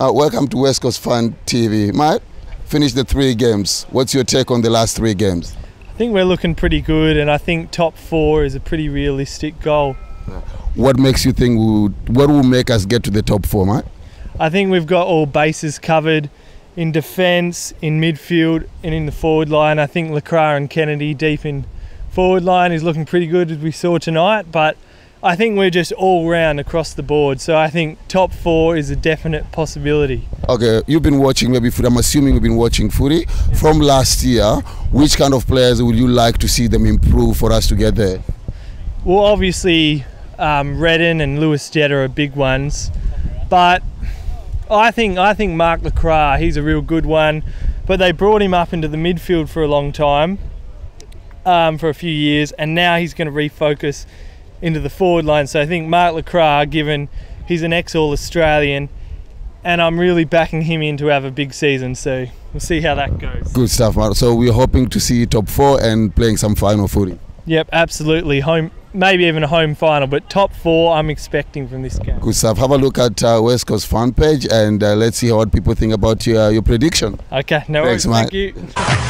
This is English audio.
Uh, welcome to West Coast Fan TV. Mate, finish the three games. What's your take on the last three games? I think we're looking pretty good, and I think top four is a pretty realistic goal. What makes you think we would, what will make us get to the top four, mate? I think we've got all bases covered in defence, in midfield, and in the forward line. I think LeCras and Kennedy deep in forward line is looking pretty good as we saw tonight, but I think we're just all round across the board. So I think top four is a definite possibility. Okay, you've been watching maybe footy. I'm assuming you've been watching footy from last year. Which kind of players would you like to see them improve for us to get there? Well, obviously, um, Redden and Lewis Jetta are big ones, but I think I think Mark LeCras, he's a real good one. But they brought him up into the midfield for a long time, um, for a few years, and now he's going to refocus into the forward line. So I think Mark LeCras, given he's an ex-All Australian, and I'm really backing him in to have a big season. So we'll see how that goes. Good stuff, Mark. So we're hoping to see top four and playing some final footy. Yep, absolutely. Home, maybe even a home final, but top four I'm expecting from this game. Good stuff. Have a look at uh, West Coast fan page and uh, let's see what people think about your, your prediction. Okay, no Thanks, worries. mate. Thank you.